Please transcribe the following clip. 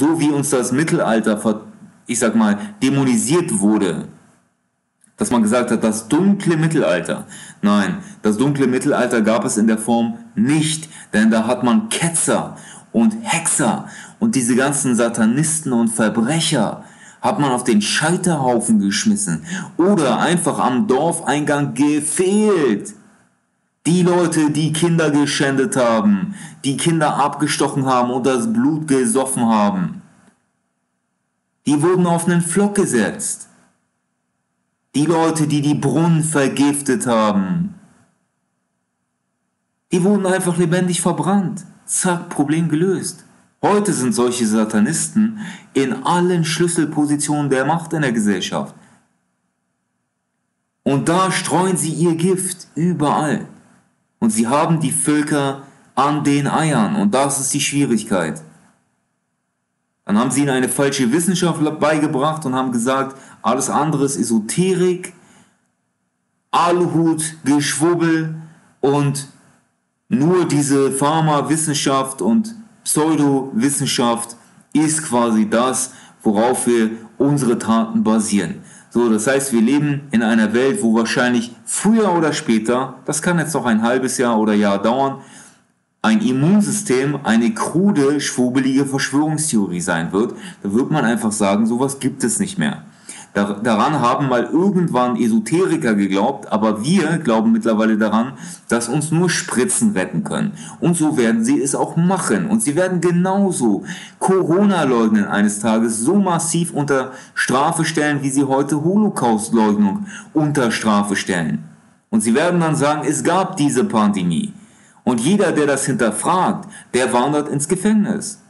so wie uns das Mittelalter, ich sag mal, dämonisiert wurde, dass man gesagt hat, das dunkle Mittelalter. Nein, das dunkle Mittelalter gab es in der Form nicht, denn da hat man Ketzer und Hexer und diese ganzen Satanisten und Verbrecher hat man auf den Scheiterhaufen geschmissen oder einfach am Dorfeingang gefehlt. Die Leute, die Kinder geschändet haben, die Kinder abgestochen haben und das Blut gesoffen haben, die wurden auf einen Flock gesetzt. Die Leute, die die Brunnen vergiftet haben, die wurden einfach lebendig verbrannt. Zack, Problem gelöst. Heute sind solche Satanisten in allen Schlüsselpositionen der Macht in der Gesellschaft. Und da streuen sie ihr Gift überall. Und sie haben die Völker an den Eiern. Und das ist die Schwierigkeit. Dann haben sie ihnen eine falsche Wissenschaft beigebracht und haben gesagt, alles andere ist Esoterik, Aluhut, Geschwubbel und nur diese Pharma-Wissenschaft und Pseudowissenschaft ist quasi das, worauf wir unsere Taten basieren. So, das heißt, wir leben in einer Welt, wo wahrscheinlich früher oder später, das kann jetzt noch ein halbes Jahr oder Jahr dauern, ein Immunsystem eine krude, schwubelige Verschwörungstheorie sein wird. Da wird man einfach sagen, sowas gibt es nicht mehr. Daran haben mal irgendwann Esoteriker geglaubt, aber wir glauben mittlerweile daran, dass uns nur Spritzen retten können. Und so werden sie es auch machen. Und sie werden genauso Corona-Leugnen eines Tages so massiv unter Strafe stellen, wie sie heute Holocaust-Leugnung unter Strafe stellen. Und sie werden dann sagen, es gab diese Pandemie. Und jeder, der das hinterfragt, der wandert ins Gefängnis.